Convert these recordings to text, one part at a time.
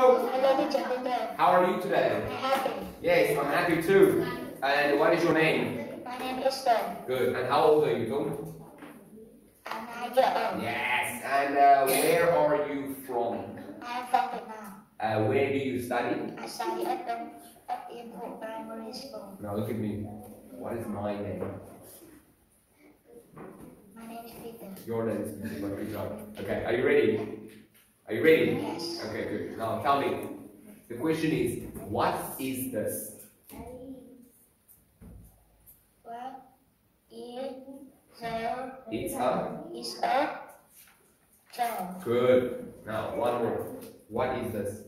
How are you today? I'm happy. Yes, I'm happy too. And what is your name? My name is Sun. Good. And how old are you, Tung? I'm nine years old. Yes. And uh, where are you from? I'm from Vietnam. Uh, where do you study? I study at the at Yên Phụ Primary School. Now look at me. What is my name? My name is Peter. Your name is Good job. Okay. Are you ready? Are you ready? Yes. Okay, good. Now tell me. The question is, what is this? What is the It's a is a child? good. Now one more. What is this?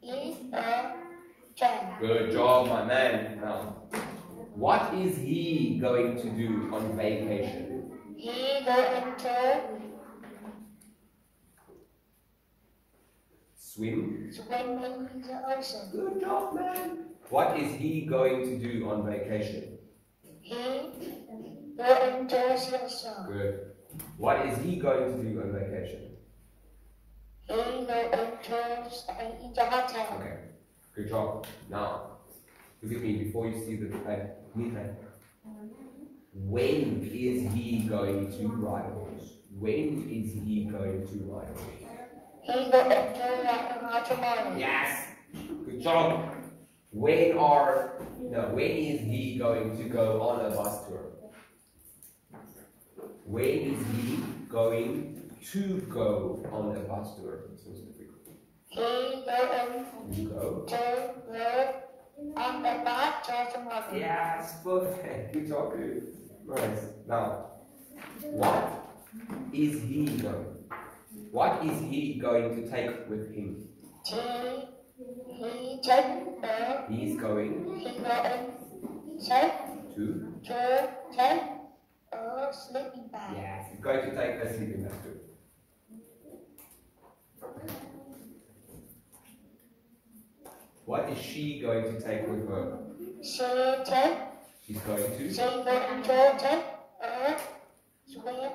Is a child? Good job, my man. Now, what is he going to do on vacation? He go into Swim. swimming in the ocean. Good job, man. What is he going to do on vacation? He into the sun. Good. What is he going to do on vacation? He into stay in the hotel. Okay. Good job. Now, look at me before you see the uh, Mihai. When is he going to ride a horse? When is he going to ride a horse? He go into the. Yes. Good job. When are no? When is he going to go on a bus tour? When is he going to go on a bus tour? So it's difficult. He go You go. on the bus to tomorrow. Yes, perfect. Good job. Nice. Now, what is he going? What is he going to take with him? He the uh, He's going he go in take to. to take a sleeping bag. Yes, he's going to take a sleeping bag too. What is she going to take with her? She take She's going to. go into take a swim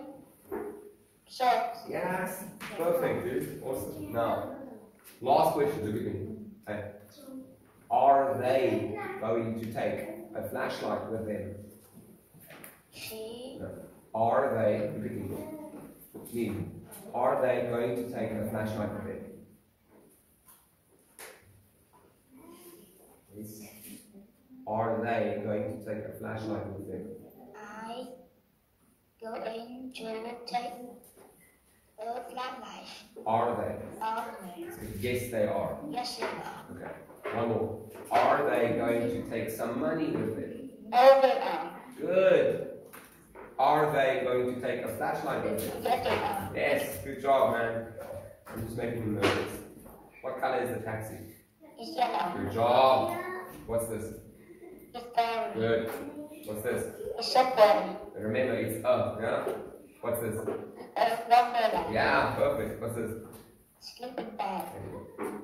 shirt. Yes, perfect, dude. Awesome. Now, last question. Look at me. Okay. Are they going to take a flashlight with them? She Are they? Look at me. Me. Are they going to take a flashlight with them? Yes. Are they going to take a flashlight with them? I go in to take a. Are they? Are Yes, they are. yes you are. Okay. One more. Are they going to take some money with them? Oh they are. Good. Are they going to take a flashlight with them? Yes they are. Yes. Good job, man. I'm just making them nervous. What color is the taxi? It's yellow. Good job. What's this? It's berry. Good. What's this? It's strawberry. Remember, it's a, yeah? What's this? A watermelon. Yeah, perfect. What's this? Sleeping bag. There you go.